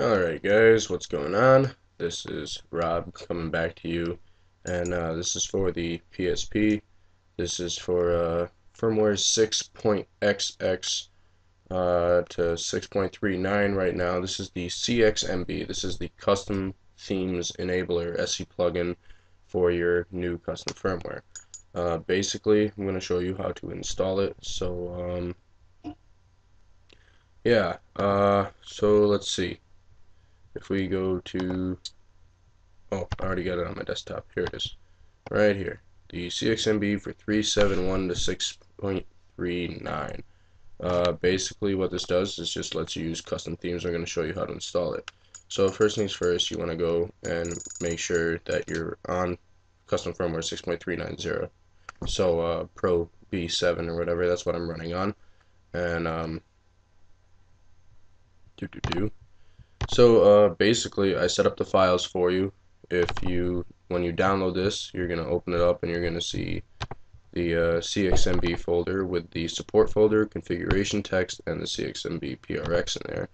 Alright guys, what's going on? This is Rob coming back to you and uh, this is for the PSP. This is for uh, firmware 6.xx uh, to 6.39 right now. This is the CXMB. This is the custom themes enabler SE plugin for your new custom firmware. Uh, basically, I'm going to show you how to install it. So, um, yeah, uh, so let's see if we go to oh I already got it on my desktop. Here it is. Right here. The CXMB for 371 to 6.39 uh, basically what this does is just lets you use custom themes. I'm going to show you how to install it. So first things first you want to go and make sure that you're on custom firmware 6.390 so uh, Pro B7 or whatever that's what I'm running on. And um, do do do so uh, basically, I set up the files for you. If you, when you download this, you're going to open it up and you're going to see the uh, CXMB folder with the support folder, configuration text, and the CXMB PRX in there,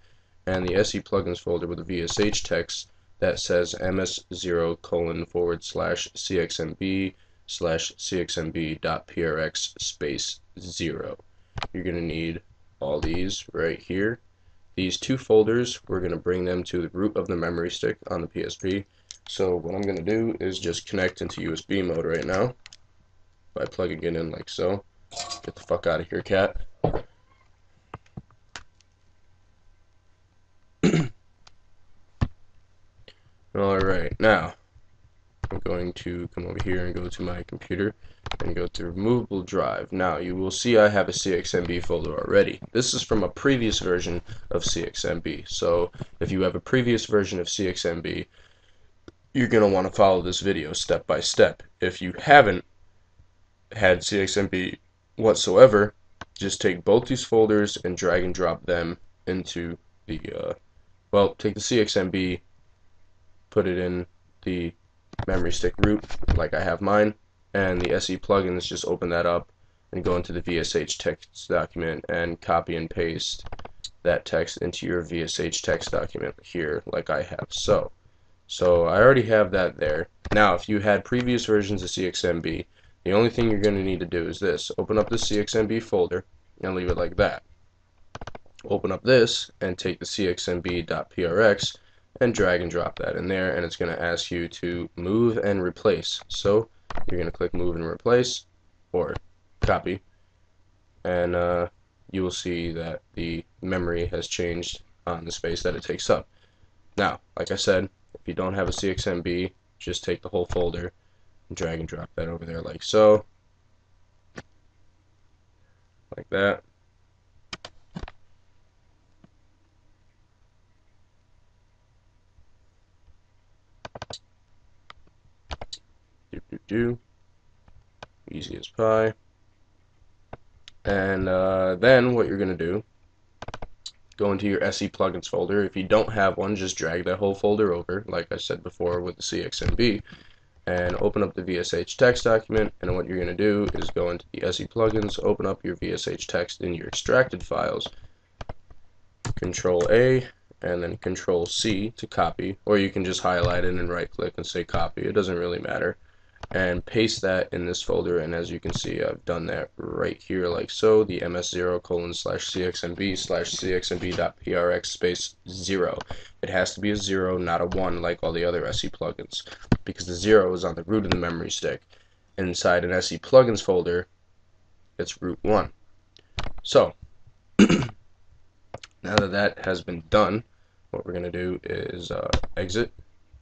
and the SE plugins folder with the VSH text that says ms0 colon forward slash CXMB slash CXMB.prx space 0. You're going to need all these right here these two folders, we're going to bring them to the root of the memory stick on the PSP. So what I'm going to do is just connect into USB mode right now by plugging it in like so. Get the fuck out of here, cat. Alright, now I'm going to come over here and go to my computer and go to removable drive. Now you will see I have a CXMB folder already. This is from a previous version of CXMB. So if you have a previous version of CXMB, you're going to want to follow this video step by step. If you haven't had CXMB whatsoever, just take both these folders and drag and drop them into the, uh, well, take the CXMB, put it in the memory stick root like I have mine and the SE plugins just open that up and go into the VSH text document and copy and paste that text into your VSH text document here like I have. So so I already have that there. Now if you had previous versions of CXMB the only thing you're going to need to do is this. Open up the CXMB folder and leave it like that. Open up this and take the cxmb.prx and drag and drop that in there and it's going to ask you to move and replace. So you're going to click move and replace or copy and uh, you will see that the memory has changed on the space that it takes up. Now like I said if you don't have a CXMB just take the whole folder and drag and drop that over there like so. Like that do. Easy as pie. And uh, then what you're gonna do go into your SE plugins folder. If you don't have one just drag that whole folder over like I said before with the CXMB and open up the VSH text document. And what you're going to do is go into the SE plugins open up your VSH text in your extracted files control A and then control C to copy. Or you can just highlight it and right click and say copy. It doesn't really matter and paste that in this folder and as you can see I've done that right here like so the ms0 colon slash cxmb slash cxmb.prx space 0 it has to be a 0 not a 1 like all the other SE plugins because the 0 is on the root of the memory stick. Inside an SE plugins folder it's root 1 so now that that has been done what we're gonna do is uh, exit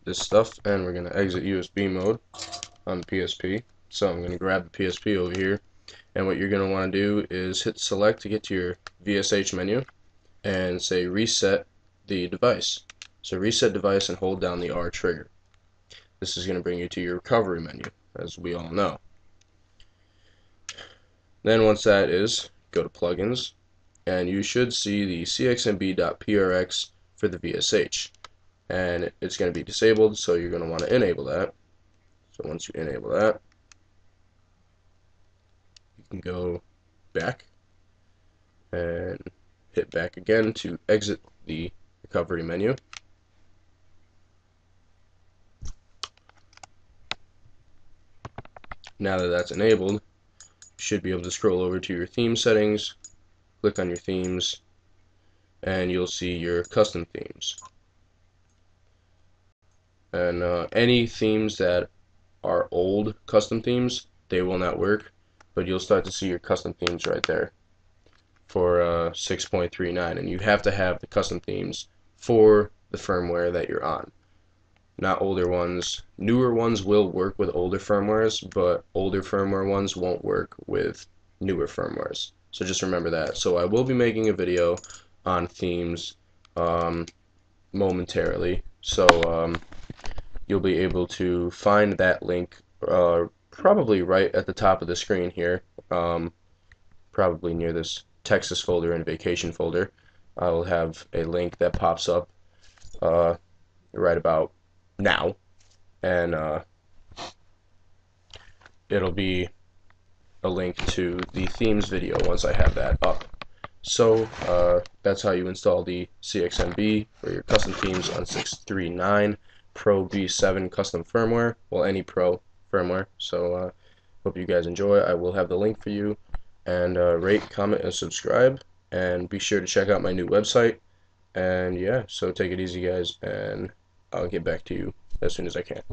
this stuff and we're gonna exit USB mode on the PSP. So I'm going to grab the PSP over here and what you're going to want to do is hit select to get to your VSH menu and say reset the device. So reset device and hold down the R trigger. This is going to bring you to your recovery menu as we all know. Then once that is, go to plugins and you should see the cxmb.prx for the VSH and it's going to be disabled so you're going to want to enable that so once you enable that, you can go back and hit back again to exit the recovery menu. Now that that's enabled, you should be able to scroll over to your theme settings, click on your themes, and you'll see your custom themes. And uh, any themes that are old custom themes, they will not work, but you'll start to see your custom themes right there for uh, 6.39 and you have to have the custom themes for the firmware that you're on. Not older ones. Newer ones will work with older firmwares but older firmware ones won't work with newer firmwares. So just remember that. So I will be making a video on themes um, momentarily. So um, you'll be able to find that link uh, probably right at the top of the screen here um, probably near this Texas folder and vacation folder. I will have a link that pops up uh, right about now, and uh, it'll be a link to the themes video once I have that up. So uh, that's how you install the CXMB for your custom themes on 639 Pro B7 custom firmware, well any Pro firmware. So uh, hope you guys enjoy. I will have the link for you and uh, rate, comment, and subscribe. And be sure to check out my new website. And yeah, so take it easy, guys, and I'll get back to you as soon as I can.